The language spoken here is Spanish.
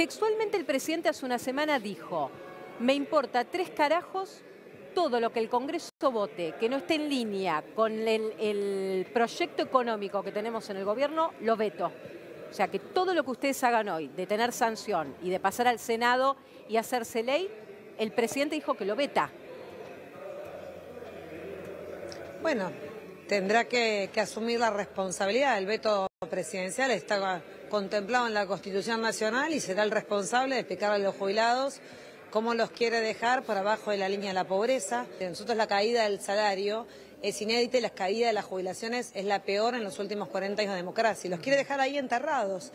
Textualmente el presidente hace una semana dijo, me importa tres carajos todo lo que el Congreso vote que no esté en línea con el, proyecto económico que tenemos en el gobierno, lo veto. O sea, que todo lo que ustedes hagan hoy, de tener sanción y de pasar al Senado y hacerse ley, el presidente dijo que lo veta. Bueno, tendrá que, asumir la responsabilidad. El veto presidencial está contemplado en la Constitución Nacional y será el responsable de explicarle a los jubilados cómo los quiere dejar por abajo de la línea de la pobreza. Nosotros la caída del salario es inédita y la caída de las jubilaciones es la peor en los últimos 40 años de democracia. Los quiere dejar ahí enterrados.